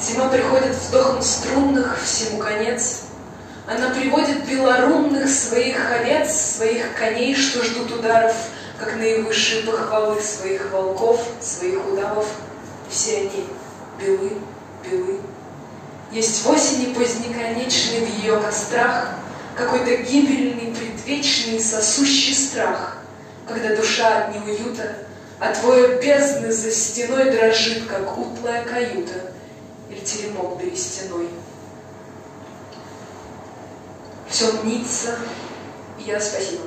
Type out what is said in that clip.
Зима приходит вздохом струнных, всему конец. Она приводит белорунных своих овец, своих коней, что ждут ударов, как наивысшие похвалы своих волков, своих удавов. Все они белы, белы. Есть в осени позднеконечный в ее кострах какой-то гибельный, предвечный, сосущий страх, когда душа от неуюта, а твое бездны за стеной дрожит, как утлая каюта или теремок берестяной. Все мнится, и я спасибо.